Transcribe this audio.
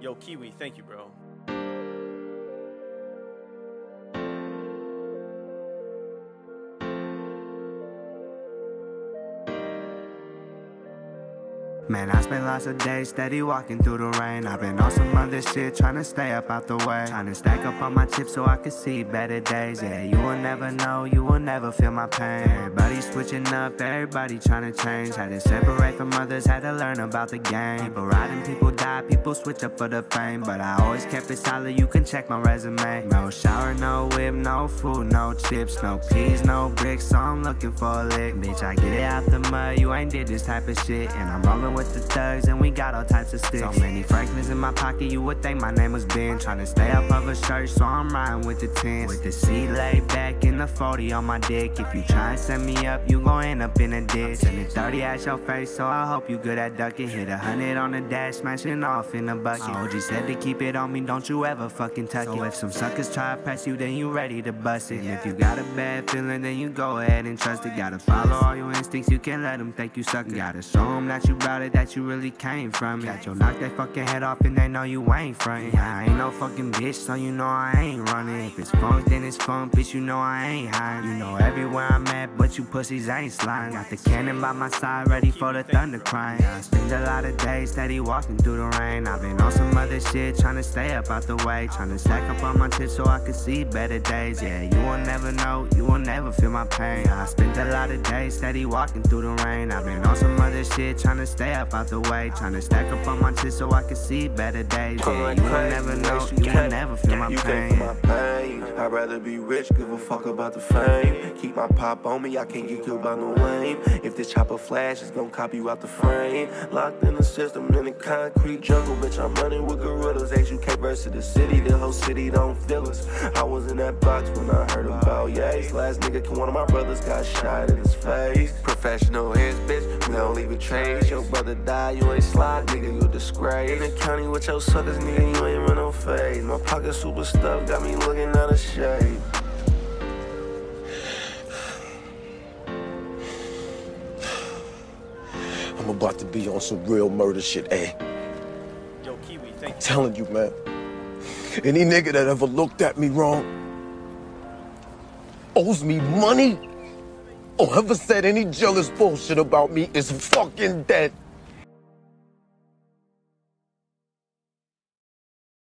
Yo, Kiwi, thank you, bro. Man, I spent lots of days steady walking through the rain. I've been on some other shit, trying to stay up out the way. Trying to stack up all my chips so I can see better days. Yeah, you will never know, you will never feel my pain. Everybody switching up, everybody trying to change. Had to separate from others, had to learn about the game. People riding, people die, people switch up for the fame. But I always kept it solid, you can check my resume. No shower, no whip, no food, no chips, no peas, no bricks. So I'm looking for a lick. Bitch, I get it out the mud, you ain't did this type of shit. And I'm rolling with the thugs, and we got all types of sticks. So many Franklins in my pocket, you would think my name was Ben. Trying to stay up of a church, so I'm riding with the 10. With the seat laid back in the 40 on my dick. If you try and set me up, you gon' end up in a ditch. Sending 30 at your face, so I hope you good at ducking. Hit a hundred on the dash, off in the bucket. Oh, my OG said to keep it on me, don't you ever fucking tuck it. So if some suckers try to press you, then you ready to bust it. And if you got a bad feeling, then you go ahead and trust it. Gotta follow all your instincts, you can't let them think you suck it. Gotta show them that you brought it, that you really came from it. Got your knock that fucking head off and they know you ain't frontin'. I ain't no fucking bitch, so you know I ain't running. If it's funk, then it's fun, bitch, you know I ain't hiding. You know everywhere I'm at, but you pussies ain't sliding. Got the cannon by my side, ready for the thunder crying. I spend a lot of days steady walking through the rain. I've been on some other shit, trying to stay up out the way. Trying to stack up on my chips so I can see better days. Yeah, you will never know, you will never feel my pain. I spent a lot of days steady walking through the rain. I've been on some other shit, trying to stay up out the way. Trying to stack up on my chips so I can see better days. Yeah, you will never know, you will never feel my pain. my pain. I'd rather be rich, give a fuck about the fame. Keep my pop on me, I can't get killed by no lame. If this chopper flash, it's gonna copy you out the frame. Locked in the system, in the concrete jungle, bitch. I'm running with gorillas. HUK versus the city, the whole city don't feel us. I was in that box when I heard about Yates. Last nigga, one of my brothers got shot in his face. Professional hits, bitch, we don't leave a trace. Your brother died, you ain't slide, nigga, you a disgrace. In the county with your suckers, nigga, you ain't run no fade. My pocket super stuffed, got me looking out of shape. I'm about to be on some real murder shit, eh? Yo, Kiwi, thank I'm Telling you, man. Any nigga that ever looked at me wrong, owes me money, or ever said any jealous bullshit about me is fucking dead.